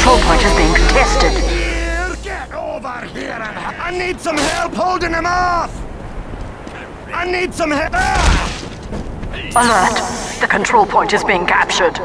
control point is being contested. Here, get over here and I need some help holding him off! I need some help! Alert! The control point is being captured.